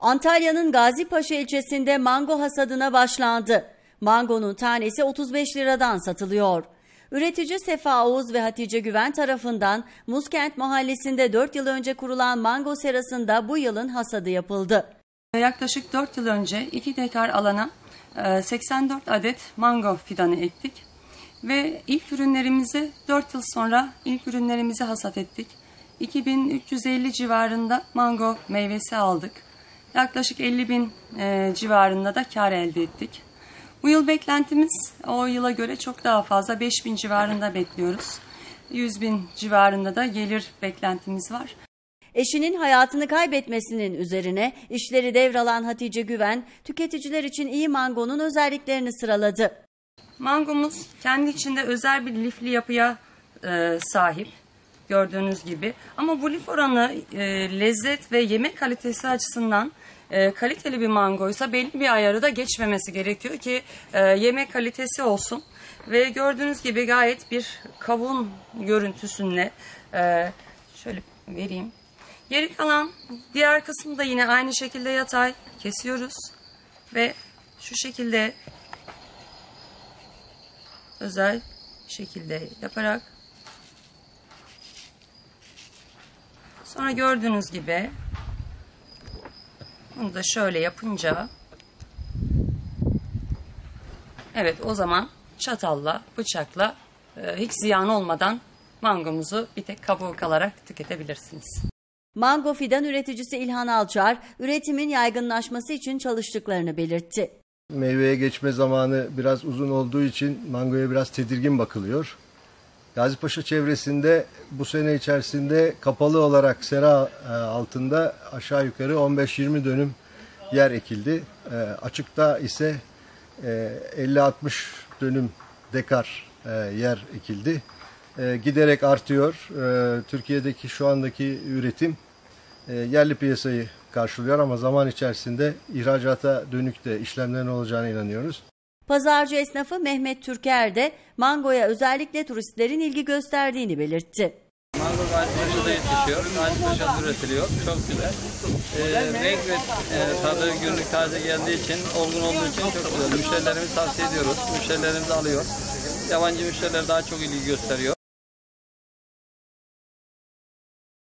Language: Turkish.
Antalya'nın Gazipaşa ilçesinde mango hasadına başlandı. Mangonun tanesi 35 liradan satılıyor. Üretici Sefa Oğuz ve Hatice Güven tarafından Muzkent mahallesinde 4 yıl önce kurulan mango serasında bu yılın hasadı yapıldı. Yaklaşık 4 yıl önce 2 dekar alana e, 84 adet mango fidanı ektik. Ve ilk ürünlerimizi 4 yıl sonra ilk ürünlerimizi hasat ettik. 2350 civarında mango meyvesi aldık. Yaklaşık 50 bin e, civarında da kar elde ettik. Bu yıl beklentimiz o yıla göre çok daha fazla 5 bin civarında bekliyoruz. 100 bin civarında da gelir beklentimiz var. Eşinin hayatını kaybetmesinin üzerine işleri devralan Hatice Güven, tüketiciler için iyi mangonun özelliklerini sıraladı. Mangomuz kendi içinde özel bir lifli yapıya e, sahip gördüğünüz gibi. Ama bu lif oranı e, lezzet ve yemek kalitesi açısından e, kaliteli bir mangoysa belli bir ayarı da geçmemesi gerekiyor ki e, yemek kalitesi olsun. Ve gördüğünüz gibi gayet bir kavun görüntüsünde e, şöyle vereyim. Geri kalan diğer kısmı da yine aynı şekilde yatay kesiyoruz ve şu şekilde özel şekilde yaparak sonra gördüğünüz gibi bunu da şöyle yapınca evet o zaman çatalla bıçakla e, hiç ziyan olmadan mangomuzu bir tek kabuğu kalarak tüketebilirsiniz. Mango fidan üreticisi İlhan Alçar, üretimin yaygınlaşması için çalıştıklarını belirtti. Meyveye geçme zamanı biraz uzun olduğu için mangoya biraz tedirgin bakılıyor. Gazipaşa çevresinde bu sene içerisinde kapalı olarak sera e, altında aşağı yukarı 15-20 dönüm yer ekildi. E, Açıkta ise e, 50-60 dönüm dekar e, yer ekildi. E, Giderek artıyor. E, Türkiye'deki şu andaki üretim e, yerli piyasayı karşılıyor ama zaman içerisinde ihracata dönük de işlemlerin olacağına inanıyoruz. Pazarcı esnafı Mehmet Türker de mangoya özellikle turistlerin ilgi gösterdiğini belirtti. Mango Gazipaşa'da yetişiyor. Gazipaşa'da üretiliyor. Çok güzel. Ee, renk ve e, tadı günlük taze geldiği için, olgun olduğu için çok güzel. Müşterilerimiz tavsiye ediyoruz. Müşterilerimiz alıyor. Yabancı müşteriler daha çok ilgi gösteriyor.